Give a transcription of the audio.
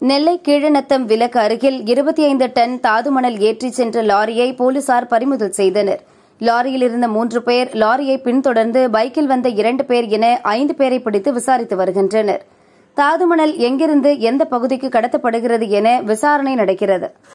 நெல்லை கீழநத்தம் விலக்கு அருகில் இருபத்தி ஐந்து டன் தாது மணல் ஏற்றிச் சென்ற லாரியை போலீசார் பறிமுதல் செய்தனர். லாரியில் இருந்த மூன்று பேர் லாரியை பின்தொடர்ந்து பைக்கில் வந்த இரண்டு பேர் என ஐந்து பேரை பிடித்து விசாரித்து வருகின்றனர். தாதுமணல் எங்கிருந்து எந்த பகுதிக்கு கடத்தப்படுகிறது என விசாரணை நடக்கிறது.